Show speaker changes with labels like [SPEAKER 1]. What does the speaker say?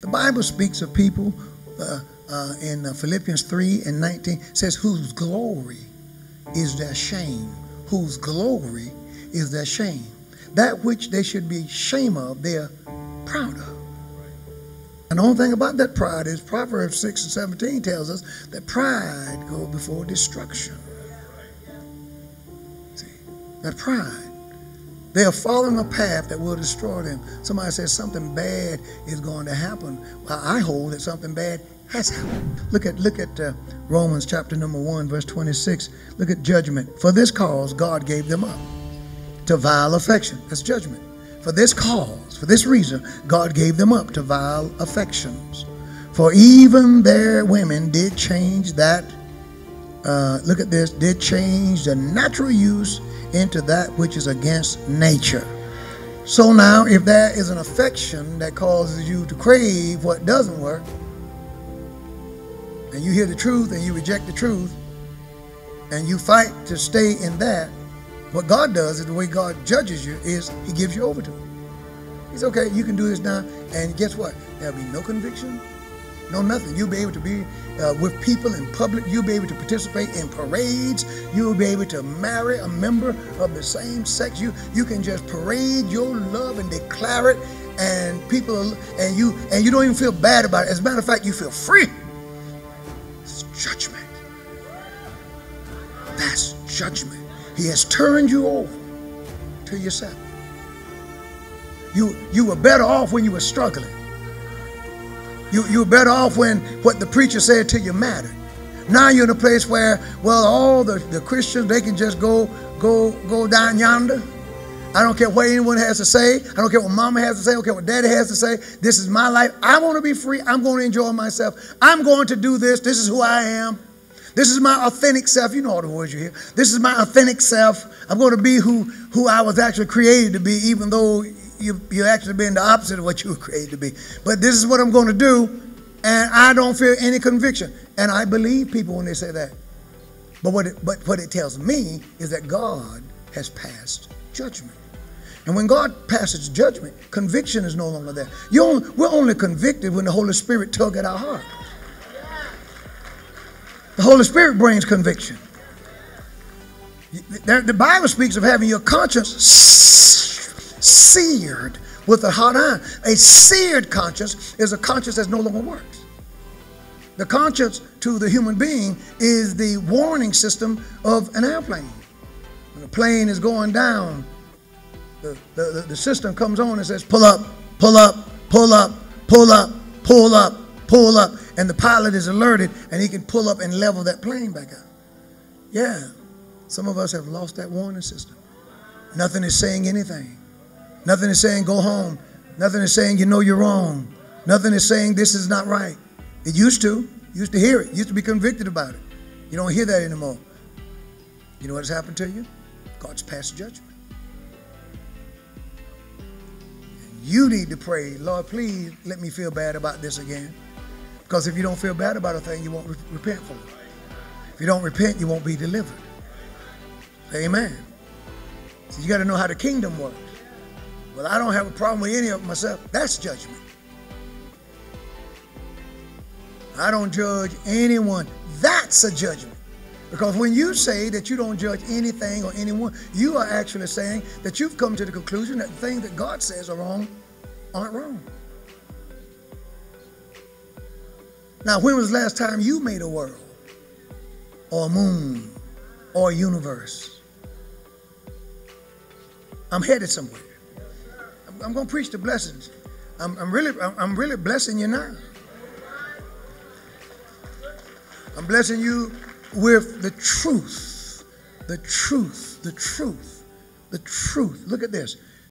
[SPEAKER 1] The Bible speaks of people uh, uh, in uh, Philippians 3 and 19 says, whose glory is their shame. Whose glory is their shame. That which they should be ashamed of, they're proud of. And the only thing about that pride is Proverbs 6 and 17 tells us that pride goes before destruction. See, that pride. They are following a path that will destroy them. Somebody says something bad is going to happen. Well, I hold that something bad has happened. Look at look at uh, Romans chapter number one, verse 26. Look at judgment. For this cause God gave them up to vile affection. That's judgment. For this cause, for this reason, God gave them up to vile affections. For even their women did change that. Uh, look at this. Did change the natural use into that which is against nature. So now, if there is an affection that causes you to crave what doesn't work, and you hear the truth and you reject the truth, and you fight to stay in that, what God does is the way God judges you is He gives you over to Him. He's okay, you can do this now, and guess what? There'll be no conviction, no nothing. You'll be able to be uh, with people in public. You'll be able to participate in parades. You'll be able to marry a member of the same sex. You you can just parade your love and declare it, and people and you and you don't even feel bad about it. As a matter of fact, you feel free. It's judgment. That's judgment. He has turned you over to yourself. You you were better off when you were struggling. You, you were better off when what the preacher said to you mattered. Now you're in a place where, well, all the, the Christians, they can just go, go, go down yonder. I don't care what anyone has to say. I don't care what mama has to say. I don't care what daddy has to say. This is my life. I want to be free. I'm going to enjoy myself. I'm going to do this. This is who I am. This is my authentic self. You know all the words you hear. This is my authentic self. I'm going to be who, who I was actually created to be, even though you, you're actually being the opposite of what you were created to be. But this is what I'm going to do, and I don't feel any conviction. And I believe people when they say that. But what it, but what it tells me is that God has passed judgment. And when God passes judgment, conviction is no longer there. Only, we're only convicted when the Holy Spirit tug at our heart. The Holy Spirit brings conviction. The Bible speaks of having your conscience seared with a hot iron. A seared conscience is a conscience that no longer works. The conscience to the human being is the warning system of an airplane. When a plane is going down, the, the, the system comes on and says, pull up, pull up, pull up, pull up, pull up, pull up. And the pilot is alerted and he can pull up and level that plane back up. Yeah, some of us have lost that warning system. Nothing is saying anything. Nothing is saying go home. Nothing is saying you know you're wrong. Nothing is saying this is not right. It used to. You used to hear it. You used to be convicted about it. You don't hear that anymore. You know what has happened to you? God's passed judgment. You need to pray, Lord, please let me feel bad about this again. Because if you don't feel bad about a thing, you won't re repent for it. If you don't repent, you won't be delivered. Amen. So you got to know how the kingdom works. Well, I don't have a problem with any of myself. That's judgment. I don't judge anyone. That's a judgment. Because when you say that you don't judge anything or anyone, you are actually saying that you've come to the conclusion that the things that God says are wrong aren't wrong. Now, when was the last time you made a world or a moon or a universe? I'm headed somewhere. I'm going to preach the blessings. I'm, I'm really, I'm really blessing you now. I'm blessing you with the truth, the truth, the truth, the truth. Look at this.